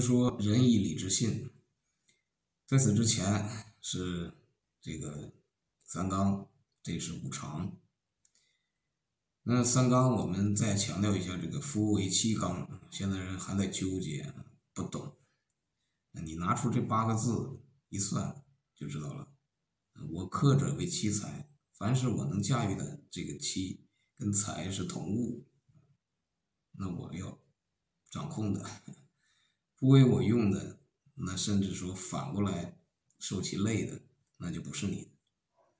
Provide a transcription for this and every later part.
说仁义礼智信，在此之前是这个三纲，这是五常。那三纲我们再强调一下，这个夫为妻纲，现在人还在纠结，不懂。你拿出这八个字一算就知道了。我克者为妻财，凡是我能驾驭的这个妻跟财是同物，那我要掌控的。不为我用的，那甚至说反过来受其累的，那就不是你，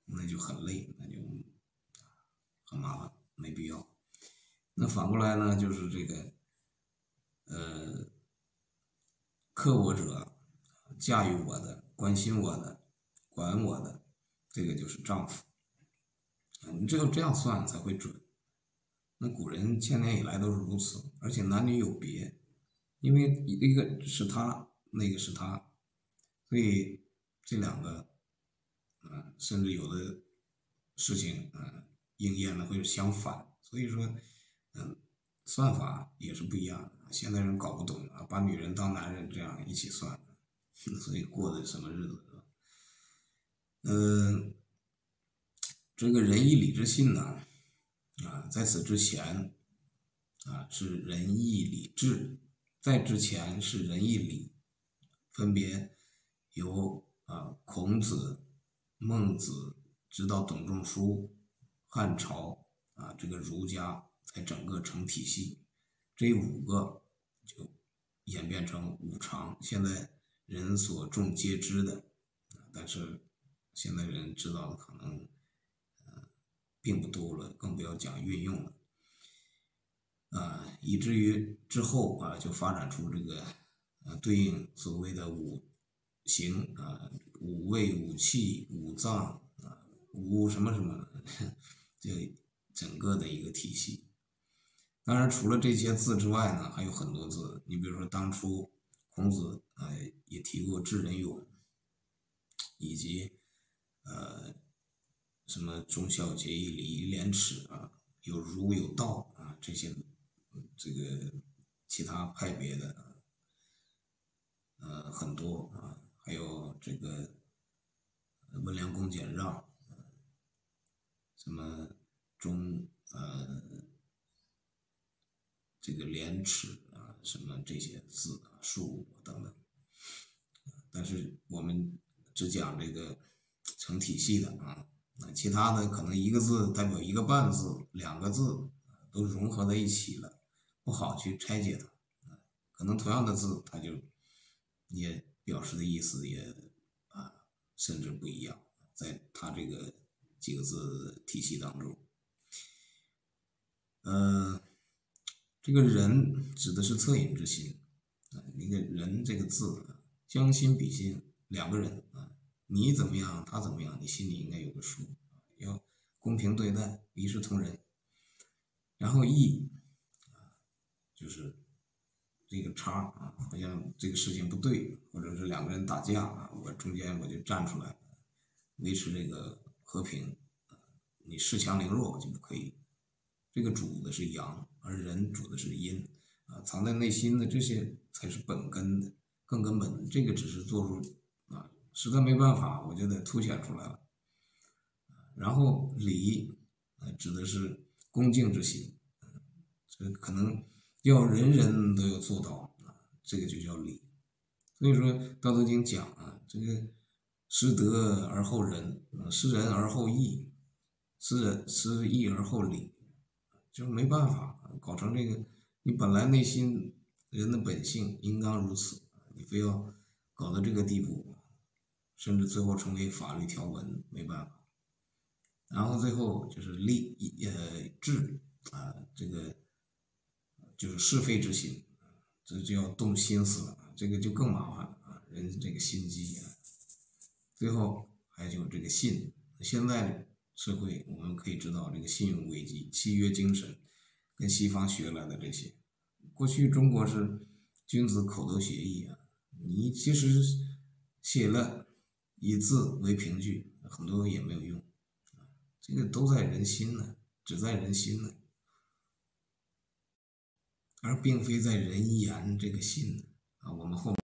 那就很累，那就很麻烦，没必要。那反过来呢，就是这个，呃，克我者，驾驭我的，关心我的，管我的，这个就是丈夫。你只有这样算才会准。那古人千年以来都是如此，而且男女有别。因为一个是他，那个是他，所以这两个，啊，甚至有的事情，啊，应验了会相反，所以说，嗯，算法也是不一样的。现在人搞不懂啊，把女人当男人这样一起算，所以过的什么日子？嗯，这个仁义礼智信呢，啊，在此之前，啊，是仁义礼智。在之前是仁义礼，分别由啊孔子、孟子，直到董仲舒、汉朝啊这个儒家才整个成体系，这五个就演变成五常，现在人所众皆知的，但是现在人知道的可能并不多了，更不要讲运用了。啊，以至于之后啊，就发展出这个呃对应所谓的五行啊、五味、五气、五脏啊、五什么什么，这整个的一个体系。当然，除了这些字之外呢，还有很多字。你比如说，当初孔子啊也提过智仁勇，以及呃什么忠孝节义礼义廉耻啊，有儒有道啊这些。这个其他派别的，呃，很多啊，还有这个温良恭俭让，什么忠呃，这个廉耻啊，什么这些字啊、数等等，但是我们只讲这个成体系的啊，那其他的可能一个字代表一个半字，两个字都融合在一起了。不好去拆解它，可能同样的字，它就也表示的意思也啊，甚至不一样，在它这个几个字体系当中，嗯，这个人指的是恻隐之心啊，那个人这个字，将心比心，两个人啊，你怎么样，他怎么样，你心里应该有个数，要公平对待，一视同仁，然后义。是这个叉啊，好像这个事情不对，或者是两个人打架啊，我中间我就站出来，维持这个和平。你恃强凌弱就不可以。这个主的是阳，而人主的是阴啊，藏在内心的这些才是本根的，更根本的。这个只是做出啊，实在没办法，我就得凸显出来了。然后礼啊，指的是恭敬之心，这可能。要人人都要做到啊，这个就叫礼。所以说《道德经》讲啊，这个失德而后仁，失仁而后义，失仁失义而后礼，就没办法搞成这个。你本来内心人的本性应当如此，你非要搞到这个地步，甚至最后成为法律条文，没办法。然后最后就是利呃智，就是是非之心，这就要动心思了，这个就更麻烦了啊！人这个心机啊，最后还有这个信。现在社会我们可以知道，这个信用危机、契约精神，跟西方学来的这些。过去中国是君子口头协议啊，你即使写了以字为凭据，很多也没有用。这个都在人心呢，只在人心呢。而并非在人言这个信啊，我们后